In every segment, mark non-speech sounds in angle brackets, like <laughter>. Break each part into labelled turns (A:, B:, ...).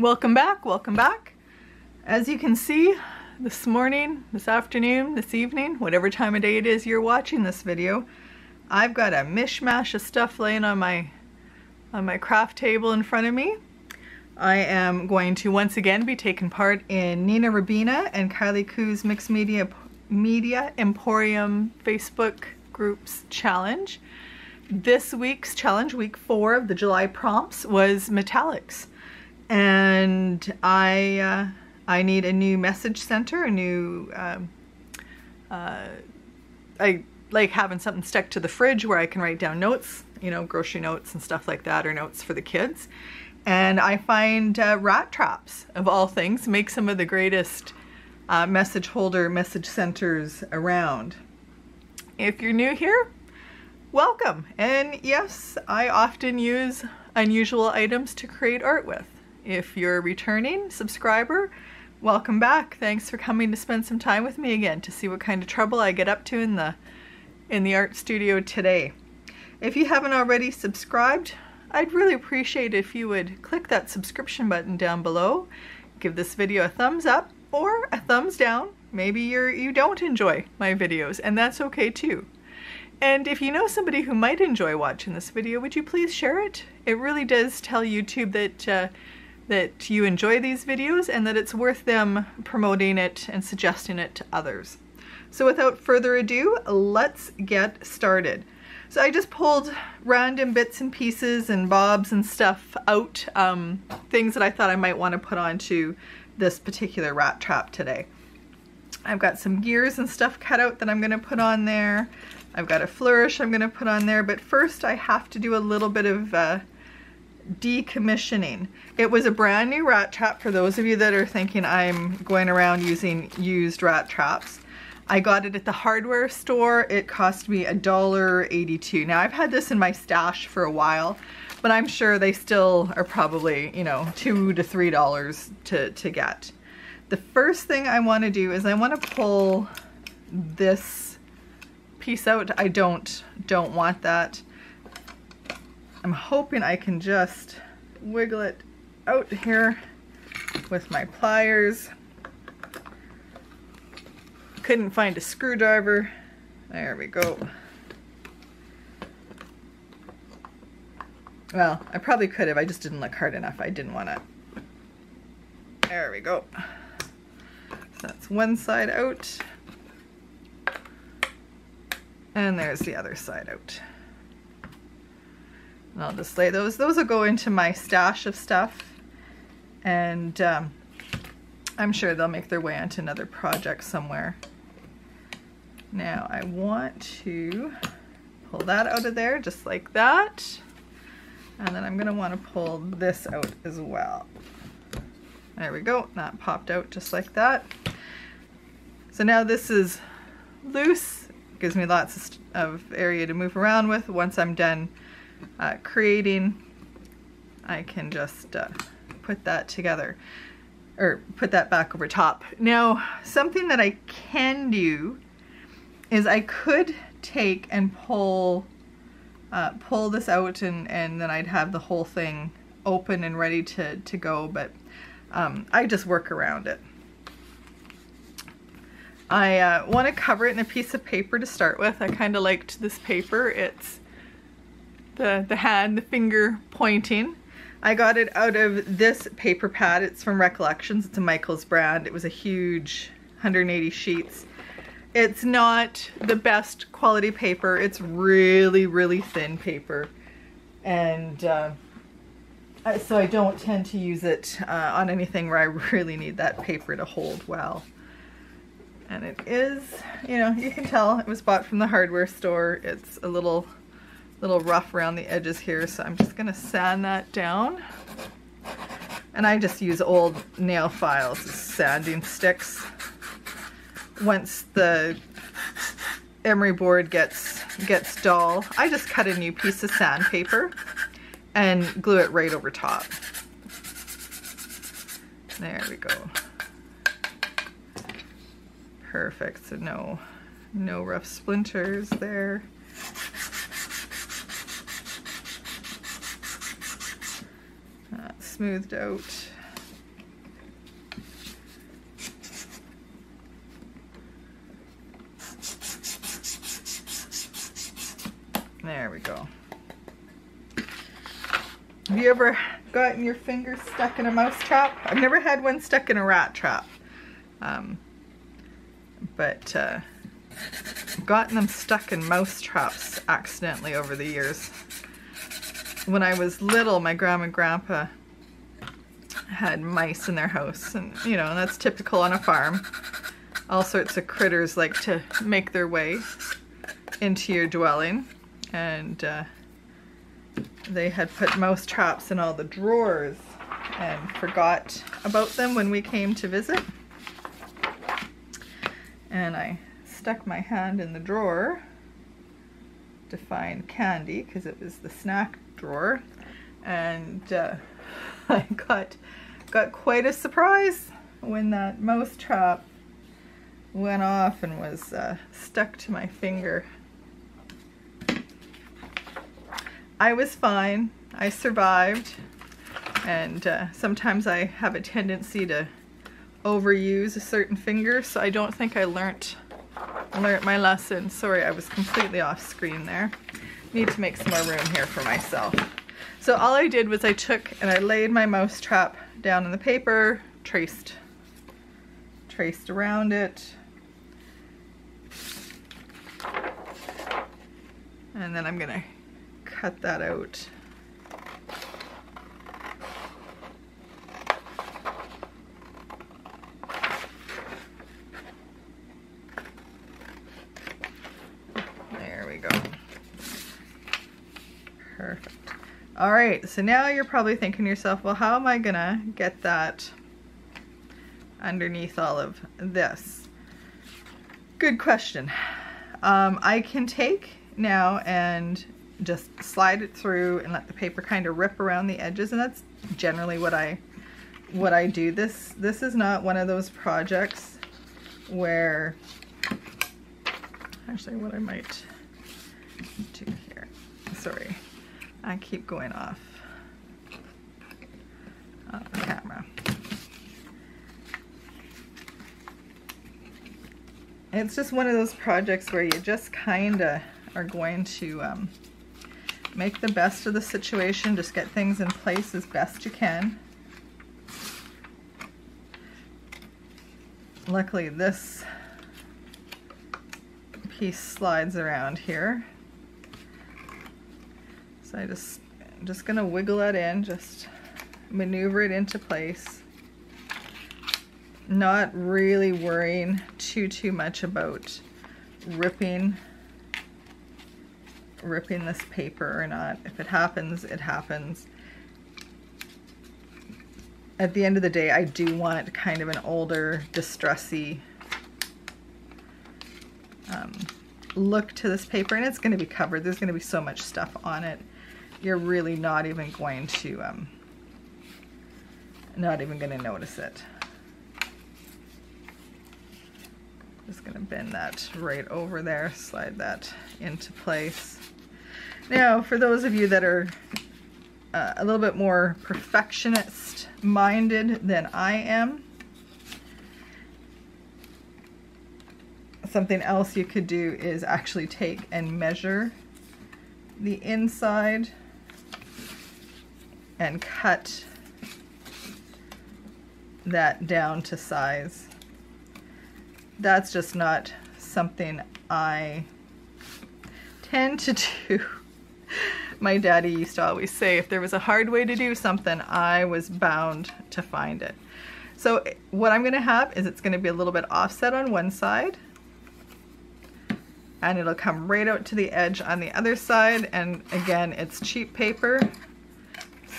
A: Welcome back, welcome back. As you can see, this morning, this afternoon, this evening, whatever time of day it is you're watching this video, I've got a mishmash of stuff laying on my on my craft table in front of me. I am going to once again be taking part in Nina Ribena and Kylie Coo's Mixed Media Media Emporium Facebook groups challenge. This week's challenge, week four of the July prompts, was metallics. And I, uh, I need a new message center, a new, um, uh, I like having something stuck to the fridge where I can write down notes, you know, grocery notes and stuff like that, or notes for the kids. And I find uh, rat traps, of all things, make some of the greatest uh, message holder, message centers around. If you're new here, welcome. And yes, I often use unusual items to create art with. If you're a returning subscriber, welcome back. Thanks for coming to spend some time with me again to see what kind of trouble I get up to in the in the art studio today. If you haven't already subscribed, I'd really appreciate if you would click that subscription button down below, give this video a thumbs up or a thumbs down. Maybe you're, you don't enjoy my videos and that's okay too. And if you know somebody who might enjoy watching this video, would you please share it? It really does tell YouTube that uh, that you enjoy these videos and that it's worth them promoting it and suggesting it to others. So without further ado, let's get started. So I just pulled random bits and pieces and bobs and stuff out, um, things that I thought I might want to put onto this particular rat trap today. I've got some gears and stuff cut out that I'm going to put on there. I've got a flourish I'm going to put on there, but first I have to do a little bit of uh, decommissioning. It was a brand new rat trap for those of you that are thinking I'm going around using used rat traps. I got it at the hardware store. It cost me $1.82. Now I've had this in my stash for a while, but I'm sure they still are probably, you know, two to three dollars to, to get. The first thing I want to do is I want to pull this piece out. I don't don't want that. I'm hoping I can just wiggle it out here with my pliers couldn't find a screwdriver. There we go. Well, I probably could have. I just didn't look hard enough. I didn't want to. There we go. So that's one side out. And there's the other side out. And I'll just lay those. Those will go into my stash of stuff. And um, I'm sure they'll make their way onto another project somewhere. Now I want to pull that out of there just like that. And then I'm gonna wanna pull this out as well. There we go, that popped out just like that. So now this is loose, gives me lots of area to move around with. Once I'm done uh, creating, I can just uh, put that together or put that back over top. Now, something that I can do is I could take and pull uh, pull this out and, and then I'd have the whole thing open and ready to, to go, but um, I just work around it. I uh, want to cover it in a piece of paper to start with. I kind of liked this paper. It's the, the hand, the finger pointing. I got it out of this paper pad. It's from Recollections. It's a Michaels brand. It was a huge 180 sheets. It's not the best quality paper. It's really, really thin paper. And uh, so I don't tend to use it uh, on anything where I really need that paper to hold well. And it is, you know, you can tell it was bought from the hardware store. It's a little, little rough around the edges here, so I'm just gonna sand that down. And I just use old nail files sanding sticks once the emery board gets gets dull, I just cut a new piece of sandpaper and glue it right over top. There we go. Perfect, so no, no rough splinters there. smoothed out. There we go. Have you ever gotten your fingers stuck in a mouse trap? I've never had one stuck in a rat trap. Um, but uh, gotten them stuck in mouse traps accidentally over the years. When I was little, my grandma and grandpa had mice in their house and you know that's typical on a farm all sorts of critters like to make their way into your dwelling and uh, they had put mouse traps in all the drawers and forgot about them when we came to visit. And I stuck my hand in the drawer to find candy because it was the snack drawer and uh, <laughs> I got got quite a surprise when that mouse trap went off and was uh, stuck to my finger. I was fine. I survived. And uh, sometimes I have a tendency to overuse a certain finger, so I don't think I learnt, learnt my lesson. Sorry, I was completely off screen there. Need to make some more room here for myself. So all I did was I took and I laid my mouse trap down in the paper, traced, traced around it. And then I'm gonna cut that out. There we go. Perfect. All right, so now you're probably thinking to yourself, well, how am I gonna get that underneath all of this? Good question. Um, I can take now and just slide it through and let the paper kind of rip around the edges and that's generally what I what I do. This this is not one of those projects where actually what I might do here. Sorry. I keep going off, the camera. It's just one of those projects where you just kind of are going to um, make the best of the situation, just get things in place as best you can. Luckily this piece slides around here. So I just, I'm just gonna wiggle that in, just maneuver it into place. Not really worrying too, too much about ripping ripping this paper or not. If it happens, it happens. At the end of the day, I do want kind of an older, distressy um, look to this paper, and it's going to be covered. There's going to be so much stuff on it. You're really not even going to, um, not even going to notice it. Just going to bend that right over there, slide that into place. Now, for those of you that are uh, a little bit more perfectionist minded than I am, something else you could do is actually take and measure the inside and cut that down to size. That's just not something I tend to do <laughs> my daddy used to always say if there was a hard way to do something, I was bound to find it. So what I'm gonna have is it's gonna be a little bit offset on one side and it'll come right out to the edge on the other side. And again, it's cheap paper.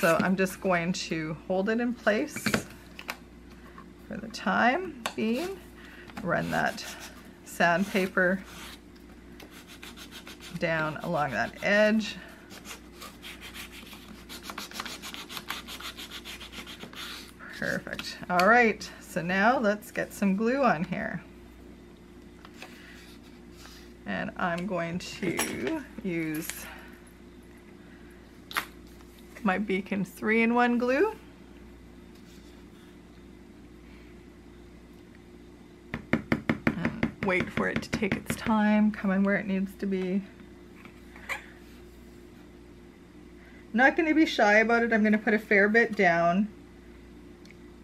A: So I'm just going to hold it in place for the time being. Run that sandpaper down along that edge. Perfect. All right, so now let's get some glue on here. And I'm going to use my Beacon 3-in-1 glue. And wait for it to take its time, come in where it needs to be. Not going to be shy about it. I'm going to put a fair bit down.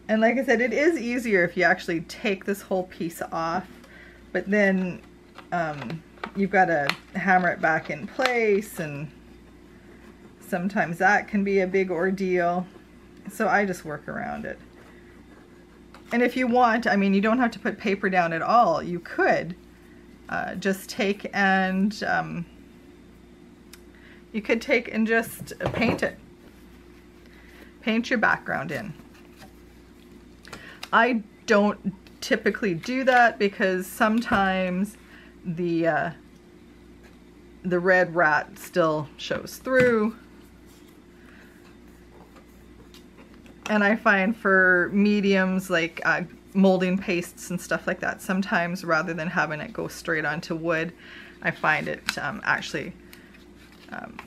A: And like I said, it is easier if you actually take this whole piece off, but then um, you've got to hammer it back in place and sometimes that can be a big ordeal. So I just work around it. And if you want, I mean, you don't have to put paper down at all. You could uh, just take and um, you could take and just paint it. Paint your background in. I don't typically do that because sometimes the uh, the red rat still shows through and I find for mediums like uh, molding pastes and stuff like that, sometimes rather than having it go straight onto wood, I find it um, actually um,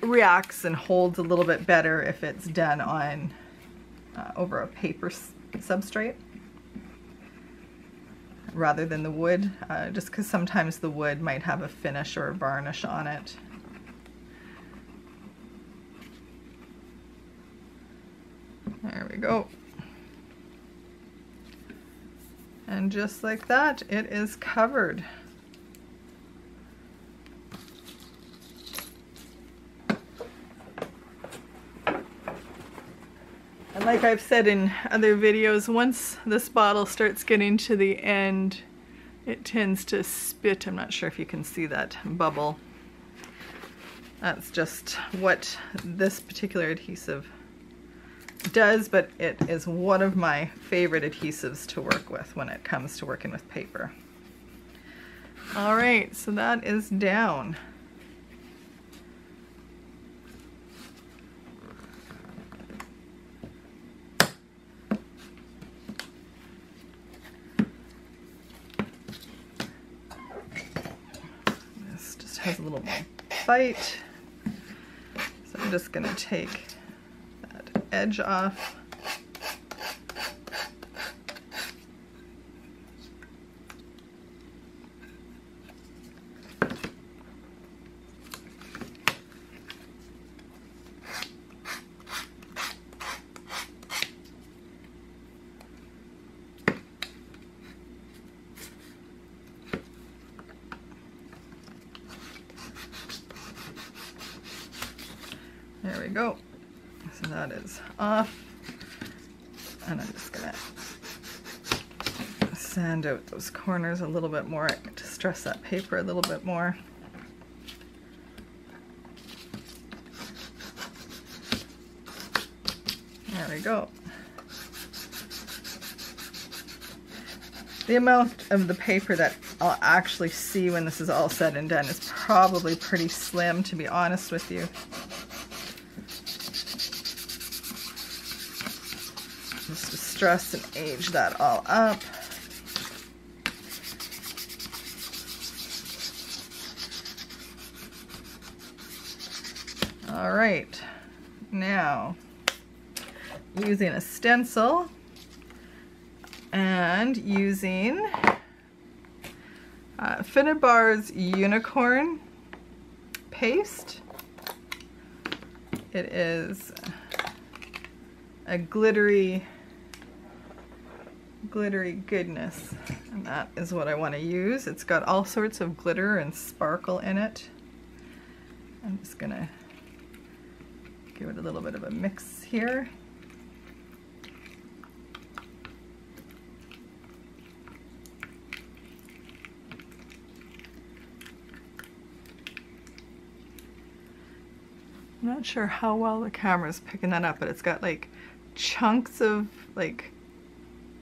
A: reacts and holds a little bit better if it's done on uh, over a paper substrate rather than the wood, uh, just because sometimes the wood might have a finish or a varnish on it. There we go. And just like that, it is covered. And like I've said in other videos, once this bottle starts getting to the end, it tends to spit. I'm not sure if you can see that bubble. That's just what this particular adhesive does, but it is one of my favorite adhesives to work with when it comes to working with paper. All right, so that is down. This just has a little bite. So I'm just gonna take edge off. There we go. So that is off. And I'm just gonna sand out those corners a little bit more to stress that paper a little bit more. There we go. The amount of the paper that I'll actually see when this is all said and done is probably pretty slim, to be honest with you. Just stress and age that all up. All right, now using a stencil and using uh, Finnabair's Unicorn paste. It is a glittery glittery goodness. And that is what I want to use. It's got all sorts of glitter and sparkle in it. I'm just to give it a little bit of a mix here. I'm not sure how well the camera's picking that up, but it's got like chunks of like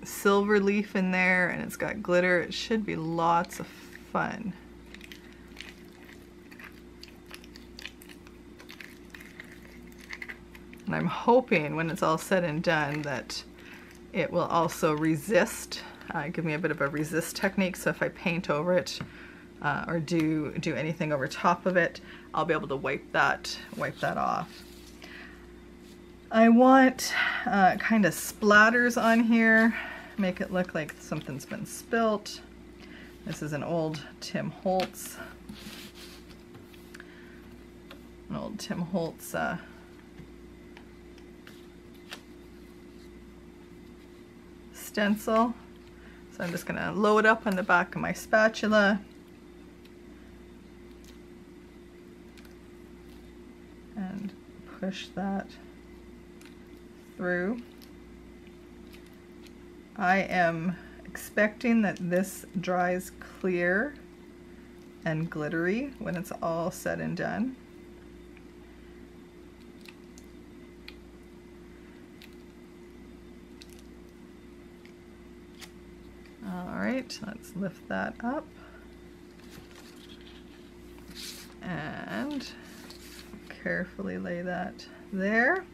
A: silver leaf in there and it's got glitter. It should be lots of fun. And I'm hoping when it's all said and done that it will also resist, uh, give me a bit of a resist technique. So if I paint over it uh, or do, do anything over top of it, I'll be able to wipe that, wipe that off. I want uh, kind of splatters on here, make it look like something's been spilt. This is an old Tim Holtz. an old Tim Holtz uh, stencil. So I'm just going to load up on the back of my spatula. And push that through. I am expecting that this dries clear and glittery when it's all said and done. All right, let's lift that up. And carefully lay that there.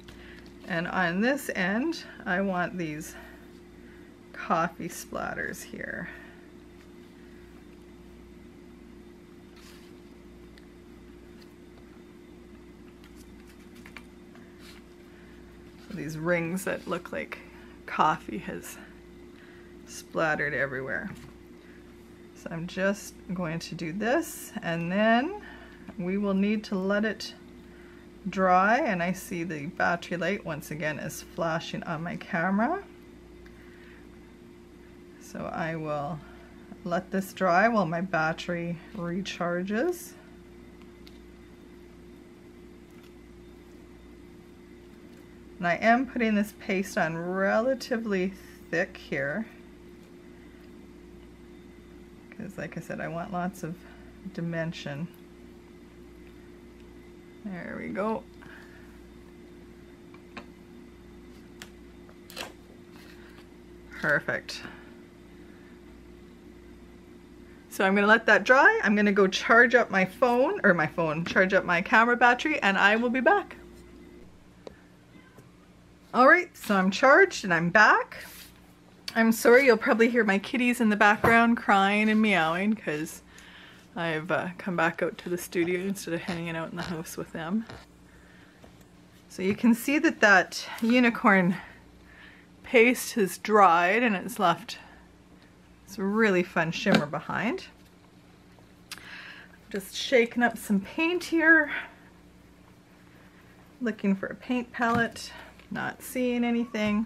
A: And on this end, I want these coffee splatters here. These rings that look like coffee has splattered everywhere. So I'm just going to do this and then we will need to let it dry and I see the battery light once again is flashing on my camera. So I will let this dry while my battery recharges. And I am putting this paste on relatively thick here. Because like I said, I want lots of dimension. There we go. Perfect. So I'm gonna let that dry. I'm gonna go charge up my phone, or my phone, charge up my camera battery, and I will be back. All right, so I'm charged and I'm back. I'm sorry, you'll probably hear my kitties in the background crying and meowing because I've uh, come back out to the studio instead of hanging out in the house with them. So you can see that that unicorn paste has dried and it's left a really fun shimmer behind. Just shaking up some paint here. Looking for a paint palette, not seeing anything.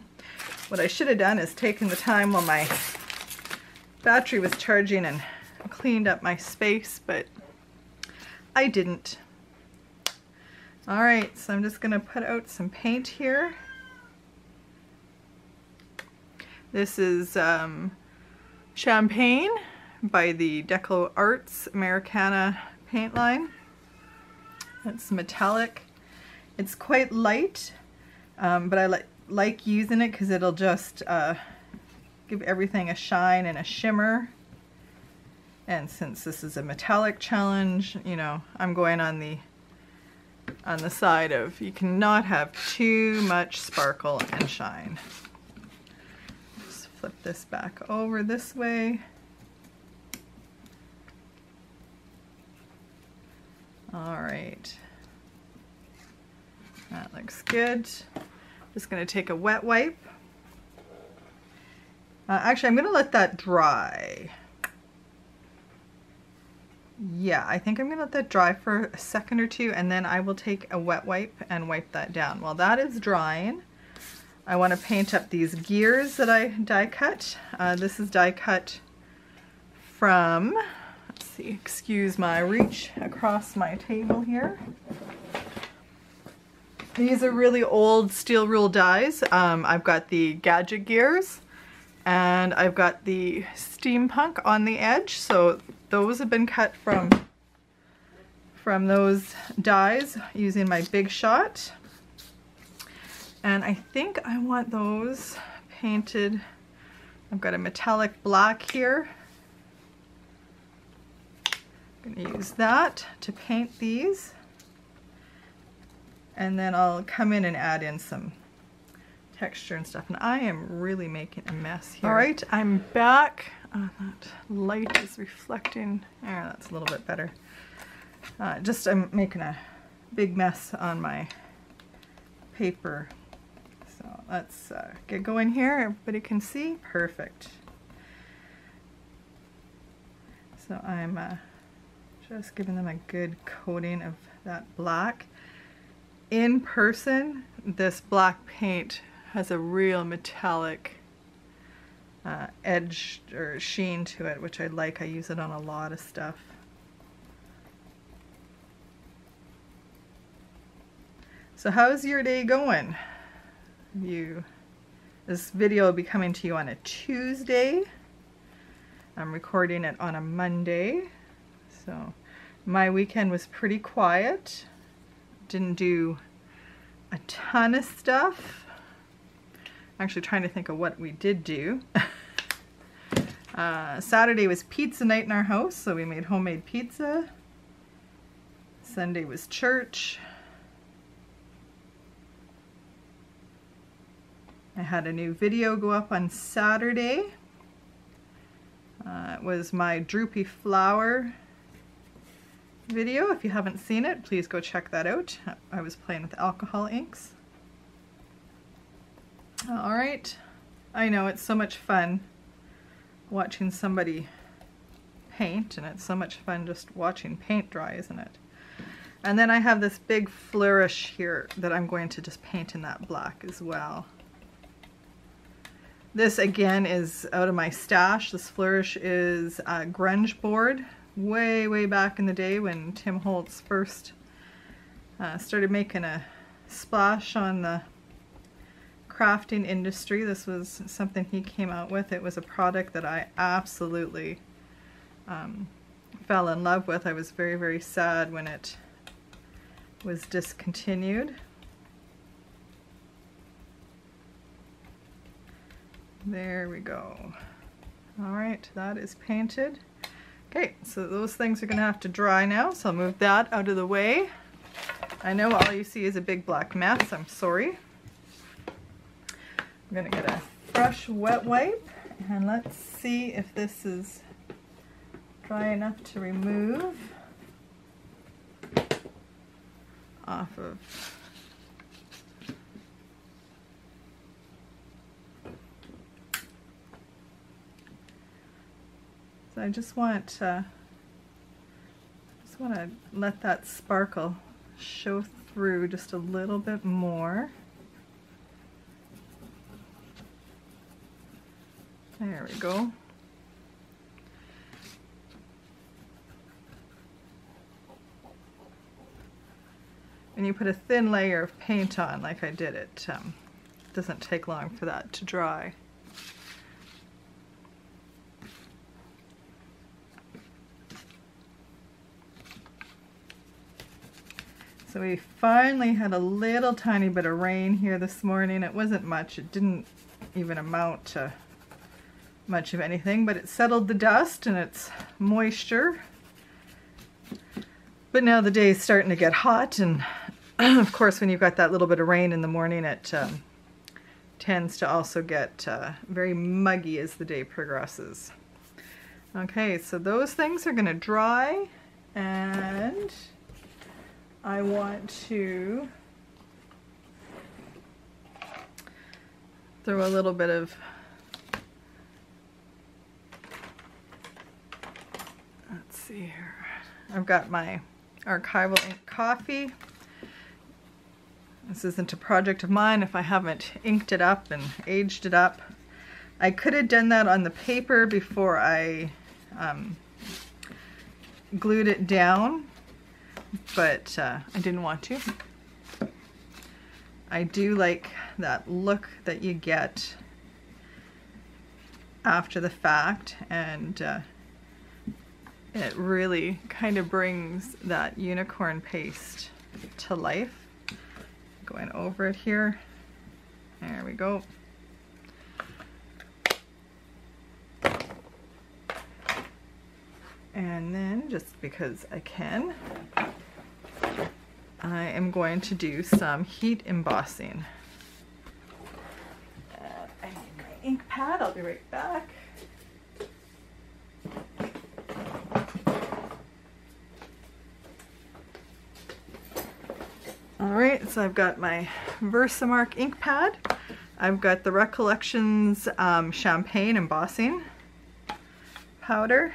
A: What I should have done is taken the time while my battery was charging and cleaned up my space, but I didn't. All right, so I'm just gonna put out some paint here. This is um, Champagne by the Deco Arts Americana paint line. It's metallic. It's quite light, um, but I li like using it because it'll just uh, give everything a shine and a shimmer. And since this is a metallic challenge, you know, I'm going on the on the side of you cannot have too much sparkle and shine Just flip this back over this way. All right. That looks good. Just going to take a wet wipe. Uh, actually, I'm going to let that dry. Yeah, I think I'm going to let that dry for a second or two and then I will take a wet wipe and wipe that down. While that is drying, I want to paint up these gears that I die cut. Uh, this is die cut from, let's see, excuse my reach across my table here. These are really old steel rule dies. Um, I've got the gadget gears and I've got the steampunk on the edge. So those have been cut from from those dies using my Big Shot. And I think I want those painted. I've got a metallic black here. I'm gonna use that to paint these. And then I'll come in and add in some texture and stuff. And I am really making a mess here. All right, I'm back. Oh, that light is reflecting. There, that's a little bit better. Uh, just I'm making a big mess on my paper so let's uh, get going here. Everybody can see. Perfect. So I'm uh, just giving them a good coating of that black. In person, this black paint has a real metallic uh, edge or sheen to it, which I like. I use it on a lot of stuff. So how's your day going? You, this video will be coming to you on a Tuesday. I'm recording it on a Monday. So my weekend was pretty quiet. Didn't do a ton of stuff. Actually trying to think of what we did do. <laughs> uh, Saturday was pizza night in our house, so we made homemade pizza. Sunday was church. I had a new video go up on Saturday. Uh, it was my droopy flower video. If you haven't seen it, please go check that out. I was playing with alcohol inks. All right. I know it's so much fun watching somebody paint and it's so much fun just watching paint dry, isn't it? And then I have this big flourish here that I'm going to just paint in that black as well. This again is out of my stash. This flourish is a grunge board way, way back in the day when Tim Holtz first uh, started making a splash on the crafting industry. This was something he came out with. It was a product that I absolutely um, fell in love with. I was very, very sad when it was discontinued. There we go. All right, that is painted. Okay, so those things are gonna have to dry now, so I'll move that out of the way. I know all you see is a big black mess, I'm sorry. I'm gonna get a fresh wet wipe and let's see if this is dry enough to remove off of I just want just want to let that sparkle show through just a little bit more. There we go. And you put a thin layer of paint on like I did it. Um, doesn't take long for that to dry. So we finally had a little tiny bit of rain here this morning. It wasn't much. It didn't even amount to much of anything, but it settled the dust and it's moisture. But now the day is starting to get hot and <clears throat> of course when you've got that little bit of rain in the morning it um, tends to also get uh, very muggy as the day progresses. Okay, so those things are going to dry and I want to throw a little bit of let's see here. I've got my archival ink coffee. This isn't a project of mine. If I haven't inked it up and aged it up I could have done that on the paper before I um, glued it down but uh, I didn't want to. I do like that look that you get after the fact and uh, it really kind of brings that unicorn paste to life. Going over it here. There we go. And then, just because I can, I am going to do some heat embossing. Uh, I need my ink pad, I'll be right back. Alright, so I've got my Versamark ink pad. I've got the Recollections um, Champagne Embossing powder.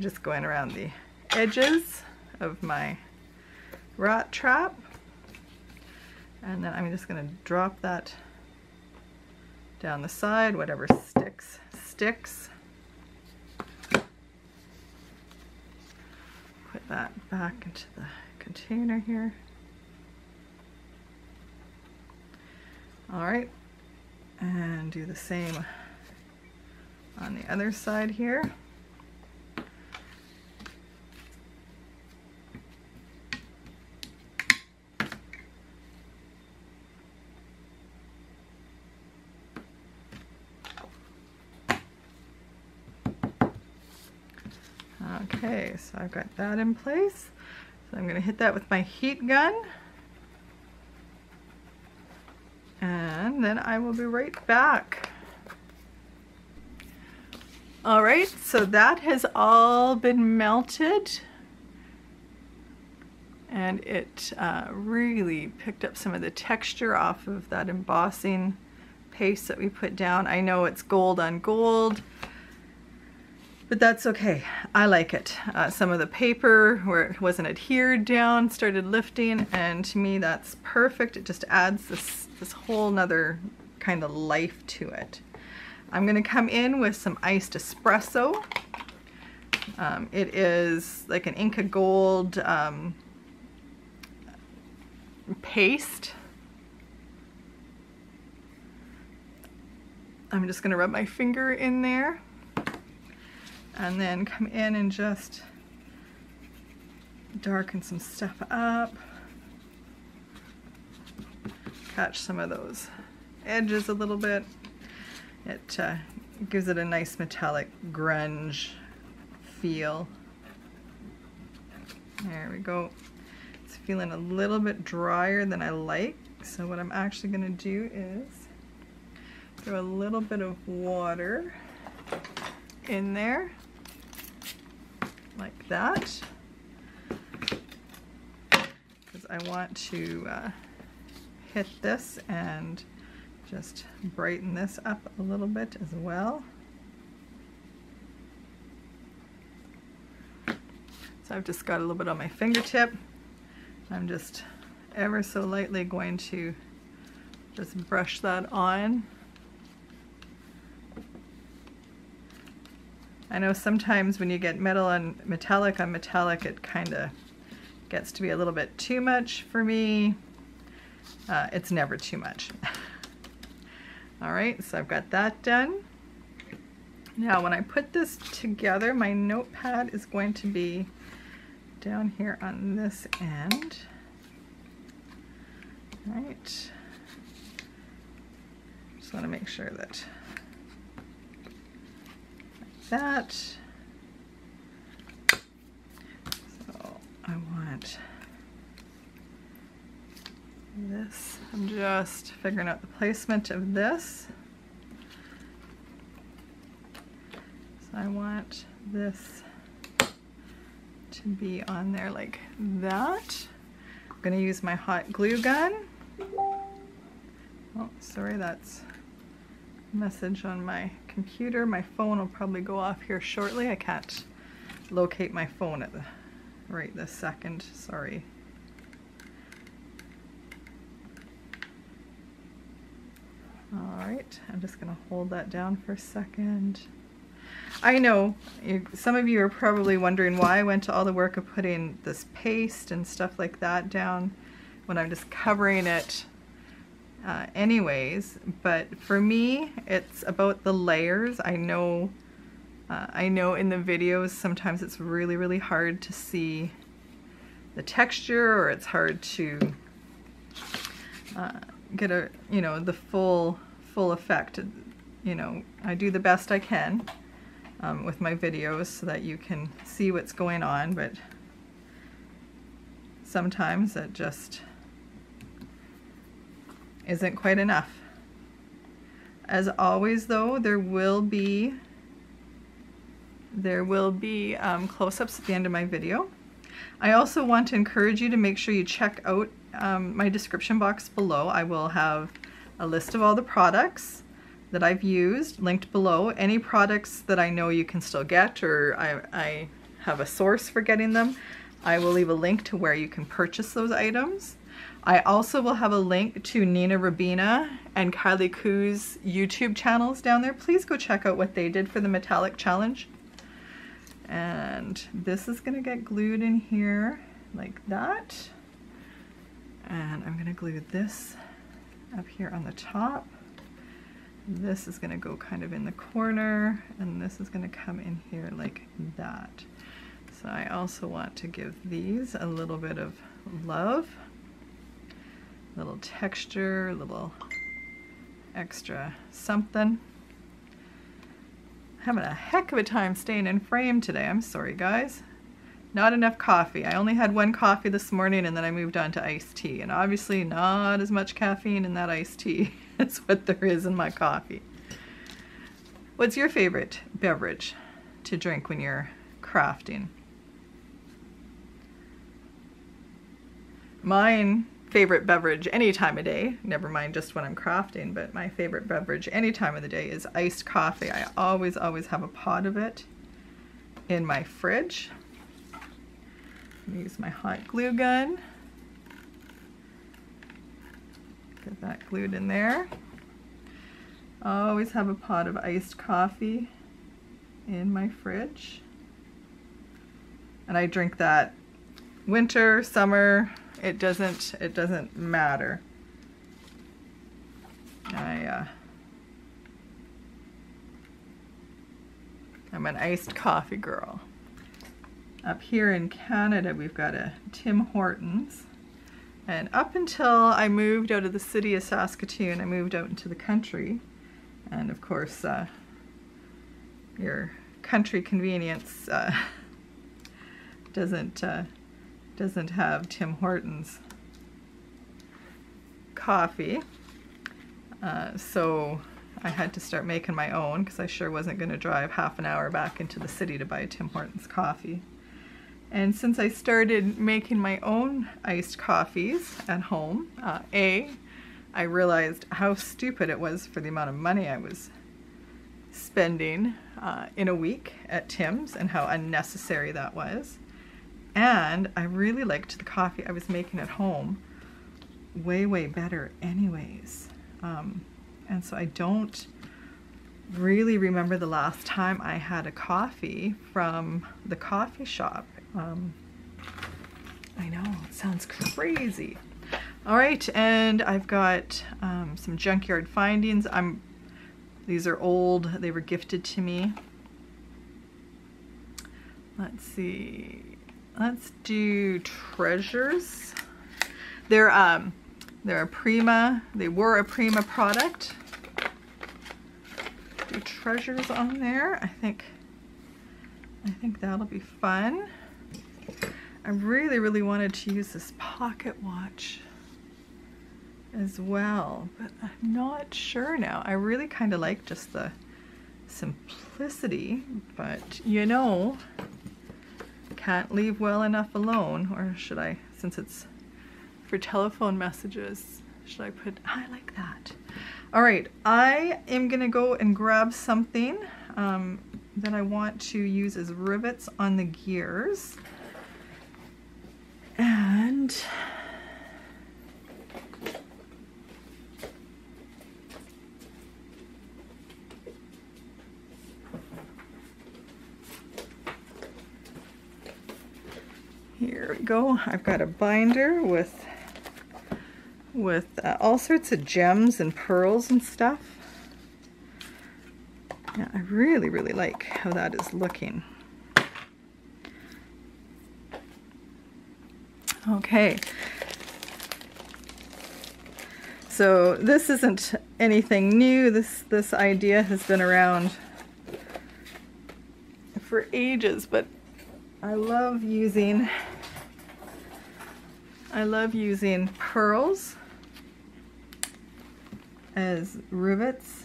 A: Just going around the edges of my rat trap. And then I'm just going to drop that down the side, whatever sticks, sticks. Put that back into the container here. All right, and do the same on the other side here. Okay, I've got that in place. So I'm going to hit that with my heat gun. And then I will be right back. All right, so that has all been melted. And it uh, really picked up some of the texture off of that embossing paste that we put down. I know it's gold on gold but that's okay. I like it. Uh, some of the paper where it wasn't adhered down started lifting and to me that's perfect. It just adds this, this whole nother kind of life to it. I'm gonna come in with some iced espresso. Um, it is like an Inka Gold um, paste. I'm just gonna rub my finger in there and then come in and just darken some stuff up. Catch some of those edges a little bit. It uh, gives it a nice metallic grunge feel. There we go. It's feeling a little bit drier than I like. So what I'm actually going to do is throw a little bit of water in there like that because I want to uh, hit this and just brighten this up a little bit as well. So I've just got a little bit on my fingertip. I'm just ever so lightly going to just brush that on. I know sometimes when you get metal on metallic on metallic, it kind of gets to be a little bit too much for me. Uh, it's never too much. <laughs> All right, so I've got that done. Now when I put this together, my notepad is going to be down here on this end. All right. Just want to make sure that that. So I want this. I'm just figuring out the placement of this. So I want this to be on there like that. I'm going to use my hot glue gun. Oh, sorry, that's message on my computer. My phone will probably go off here shortly. I can't locate my phone at the right this second. Sorry. All right, I'm just gonna hold that down for a second. I know you, some of you are probably wondering why I went to all the work of putting this paste and stuff like that down when I'm just covering it uh, anyways, but for me, it's about the layers. I know, uh, I know in the videos sometimes it's really, really hard to see the texture or it's hard to uh, get a, you know, the full, full effect. You know, I do the best I can um, with my videos so that you can see what's going on, but sometimes it just isn't quite enough. As always though, there will be there will be um, close-ups at the end of my video. I also want to encourage you to make sure you check out um, my description box below. I will have a list of all the products that I've used linked below. Any products that I know you can still get or I, I have a source for getting them, I will leave a link to where you can purchase those items. I also will have a link to Nina Ribena and Kylie Coo's YouTube channels down there. Please go check out what they did for the metallic challenge. And this is gonna get glued in here like that. And I'm gonna glue this up here on the top. This is gonna go kind of in the corner and this is gonna come in here like that. So I also want to give these a little bit of love, little texture, a little extra something. Having a heck of a time staying in frame today. I'm sorry, guys. Not enough coffee. I only had one coffee this morning and then I moved on to iced tea. And obviously not as much caffeine in that iced tea <laughs> as what there is in my coffee. What's your favorite beverage to drink when you're crafting? Mine favorite beverage any time of day, never mind just when I'm crafting, but my favorite beverage any time of the day is iced coffee. I always, always have a pot of it in my fridge. Use my hot glue gun. Get that glued in there. Always have a pot of iced coffee in my fridge. And I drink that winter, summer, it doesn't it doesn't matter. I uh, I'm an iced coffee girl. Up here in Canada, we've got a Tim Hortons. And up until I moved out of the city of Saskatoon, I moved out into the country. And of course, uh, your country convenience uh, <laughs> doesn't uh, doesn't have Tim Hortons coffee. Uh, so I had to start making my own because I sure wasn't going to drive half an hour back into the city to buy Tim Hortons coffee. And since I started making my own iced coffees at home, uh, A, I realized how stupid it was for the amount of money I was spending uh, in a week at Tim's and how unnecessary that was. And I really liked the coffee I was making at home way, way better anyways. Um, and so I don't really remember the last time I had a coffee from the coffee shop. Um, I know, it sounds crazy. All right, and I've got um, some junkyard findings. I'm these are old, they were gifted to me. Let's see. Let's do treasures. They're um they're a Prima, they were a Prima product. Do treasures on there. I think I think that'll be fun. I really, really wanted to use this pocket watch as well, but I'm not sure now. I really kind of like just the simplicity, but you know, can't leave well enough alone, or should I, since it's for telephone messages, should I put, I like that. All right, I am gonna go and grab something um, that I want to use as rivets on the gears. And Here we go. I've got a binder with with uh, all sorts of gems and pearls and stuff. Yeah, I really, really like how that is looking. Okay. So this isn't anything new. This this idea has been around for ages, but I love using I love using pearls as rivets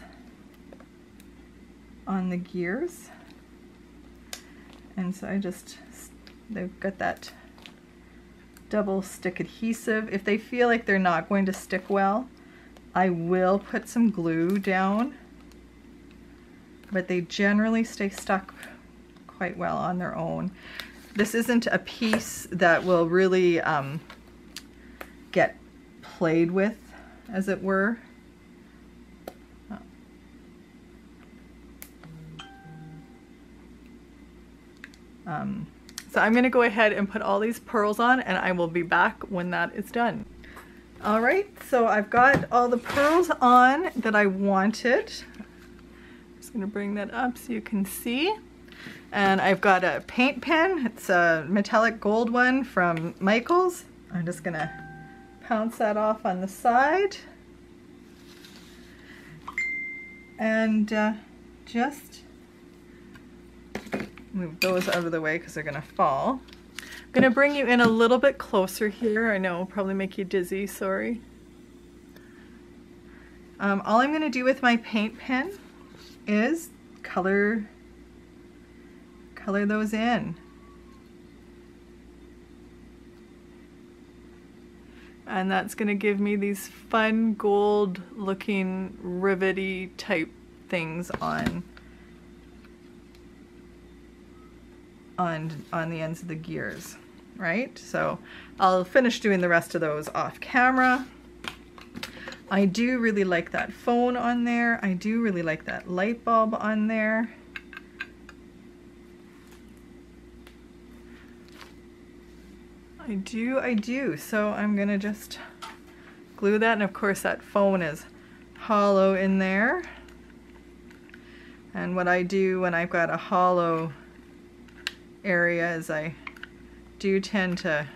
A: on the gears. And so I just, they've got that double stick adhesive. If they feel like they're not going to stick well, I will put some glue down, but they generally stay stuck quite well on their own. this isn't a piece that will really um, get played with, as it were. Um, so I'm going to go ahead and put all these pearls on and I will be back when that is done. All right, so I've got all the pearls on that I wanted. I'm just gonna bring that up so you can see. And I've got a paint pen. It's a metallic gold one from Michaels. I'm just gonna pounce that off on the side. And uh, just move those out of the way because they're gonna fall. I'm gonna bring you in a little bit closer here. I know, probably make you dizzy, sorry. Um, all I'm gonna do with my paint pen is color, color those in. And that's gonna give me these fun gold looking rivety type things on on on the ends of the gears right? So I'll finish doing the rest of those off camera. I do really like that phone on there. I do really like that light bulb on there. I do, I do. So I'm gonna just glue that. And of course that phone is hollow in there. And what I do when I've got a hollow area is I do tend to,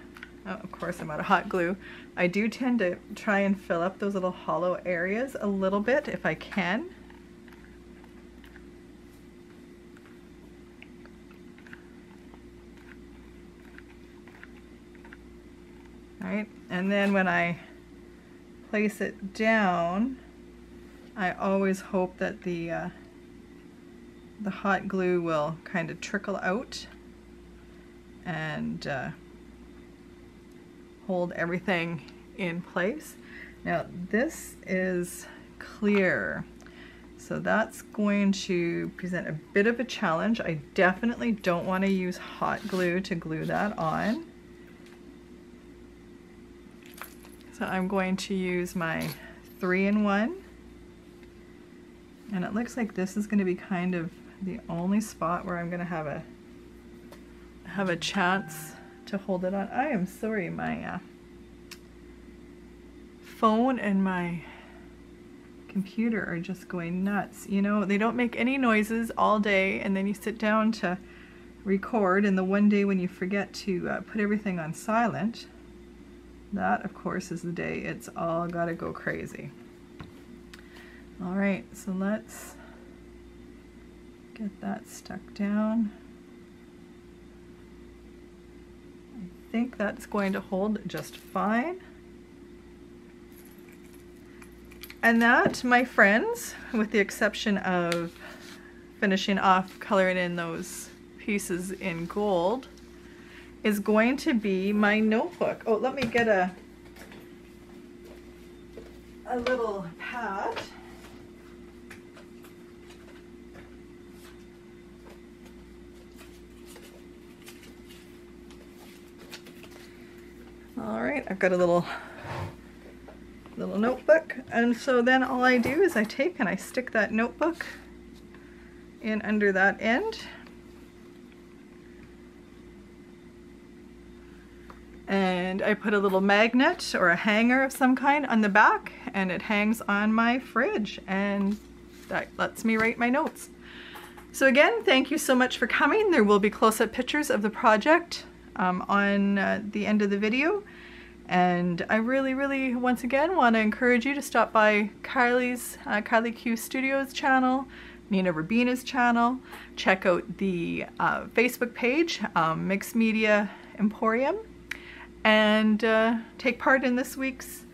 A: oh, of course I'm out of hot glue, I do tend to try and fill up those little hollow areas a little bit if I can. Right, and then when I place it down, I always hope that the uh, the hot glue will kind of trickle out and uh, hold everything in place. Now this is clear. So that's going to present a bit of a challenge. I definitely don't want to use hot glue to glue that on. So I'm going to use my three-in-one. And it looks like this is going to be kind of the only spot where I'm going to have a have a chance to hold it on. I am sorry, my uh, phone and my computer are just going nuts. You know, they don't make any noises all day and then you sit down to record and the one day when you forget to uh, put everything on silent, that of course is the day it's all gotta go crazy. All right, so let's get that stuck down. I think that's going to hold just fine. And that, my friends, with the exception of finishing off coloring in those pieces in gold, is going to be my notebook. Oh, let me get a, a little pad. All right, I've got a little little notebook and so then all I do is I take and I stick that notebook in under that end and I put a little magnet or a hanger of some kind on the back and it hangs on my fridge and that lets me write my notes. So again, thank you so much for coming. There will be close-up pictures of the project um, on uh, the end of the video. And I really, really, once again, want to encourage you to stop by Kylie's, uh, Kylie Coo Studios channel, Nina Ribena's channel, check out the uh, Facebook page, um, Mixed Media Emporium, and uh, take part in this week's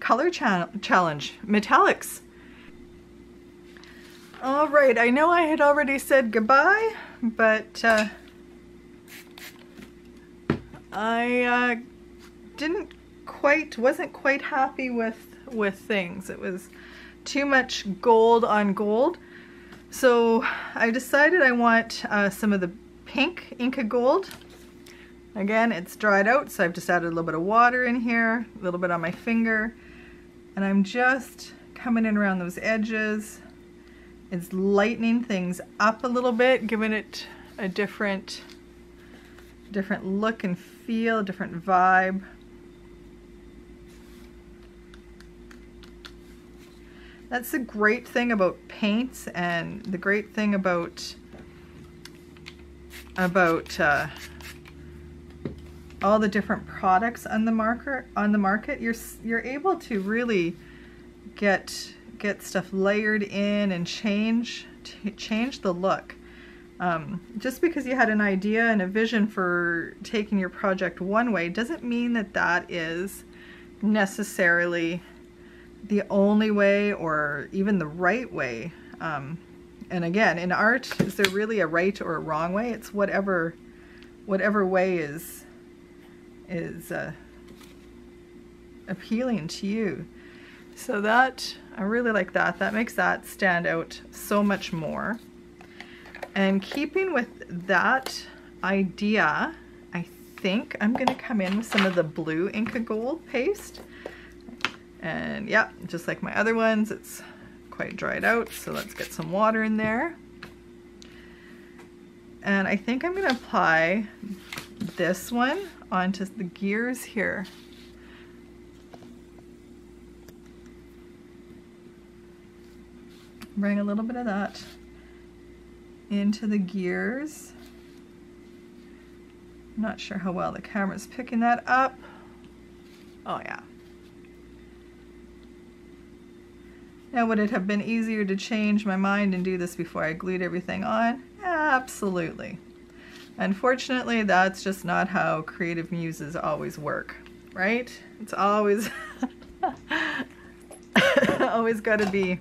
A: color challenge, Metallics. All right, I know I had already said goodbye, but uh, I uh, didn't quite, wasn't quite happy with, with things. It was too much gold on gold. So I decided I want uh, some of the pink Inka Gold Again, it's dried out, so I've just added a little bit of water in here, a little bit on my finger, and I'm just coming in around those edges. It's lightening things up a little bit, giving it a different, different look and feel, a different vibe. That's the great thing about paints and the great thing about about uh, all the different products on the market on the market you're you're able to really get get stuff layered in and change change the look um, just because you had an idea and a vision for taking your project one way doesn't mean that that is necessarily the only way or even the right way. Um, and again, in art, is there really a right or a wrong way? It's whatever, whatever way is, is uh, appealing to you. So that, I really like that. That makes that stand out so much more. And keeping with that idea, I think I'm going to come in with some of the blue Inka Gold paste. And yeah, just like my other ones, it's quite dried out. So let's get some water in there. And I think I'm gonna apply this one onto the gears here. Bring a little bit of that into the gears. I'm not sure how well the camera's picking that up. Oh yeah, Now, would it have been easier to change my mind and do this before I glued everything on? Absolutely. Unfortunately, that's just not how creative muses always work, right? It's always, <laughs> always got to be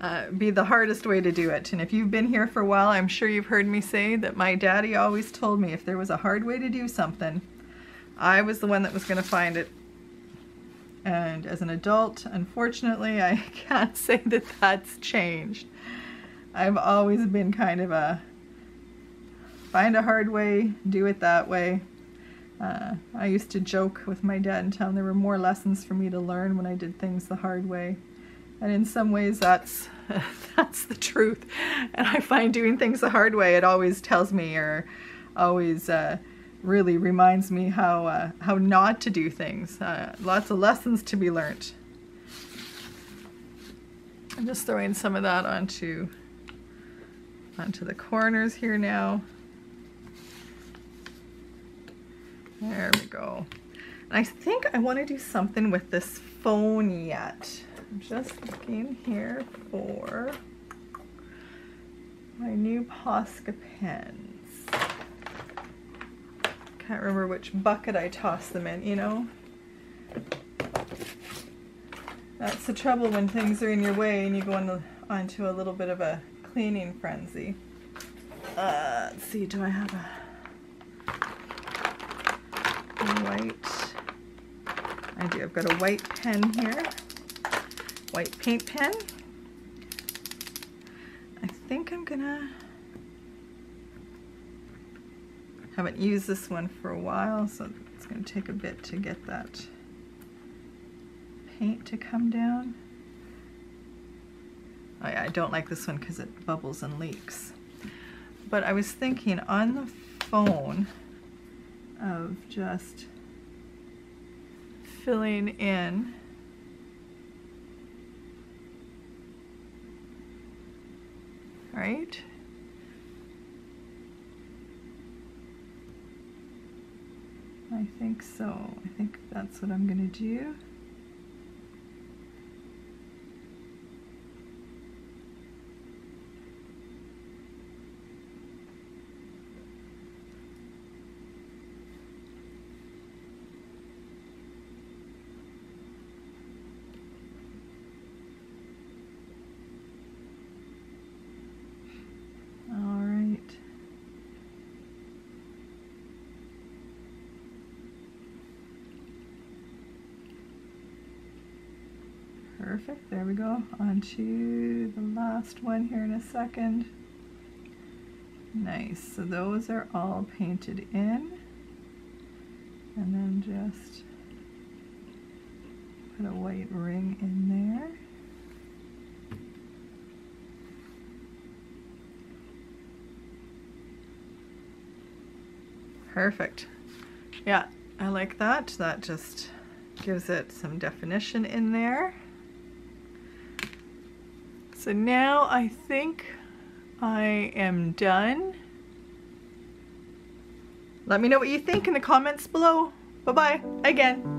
A: uh, be the hardest way to do it. And if you've been here for a while, I'm sure you've heard me say that my daddy always told me if there was a hard way to do something, I was the one that was going to find it and as an adult, unfortunately, I <laughs> can't say that that's changed. I've always been kind of a find a hard way, do it that way. Uh, I used to joke with my dad and tell him there were more lessons for me to learn when I did things the hard way. And in some ways that's <laughs> that's the truth. And I find doing things the hard way, it always tells me or always uh, really reminds me how, uh, how not to do things. Uh, lots of lessons to be learned. I'm just throwing some of that onto, onto the corners here now. There we go. And I think I want to do something with this phone yet. I'm just looking here for my new Posca pens. Can't remember which bucket I tossed them in, you know? That's the trouble when things are in your way and you go on onto a little bit of a cleaning frenzy. Uh, let's see, do I have a white? I do, I've got a white pen here. White paint pen. I think I'm gonna Haven't used this one for a while, so it's to take a bit to get that paint to come down. Oh yeah, I don't like this one because it bubbles and leaks. But I was thinking on the phone of just filling in right? I think so. I think that's what I'm going to do. Perfect, there we go. On to the last one here in a second. Nice, so those are all painted in. And then just put a white ring in there. Perfect. Yeah, I like that. That just gives it some definition in there. So now I think I am done. Let me know what you think in the comments below. Bye-bye again.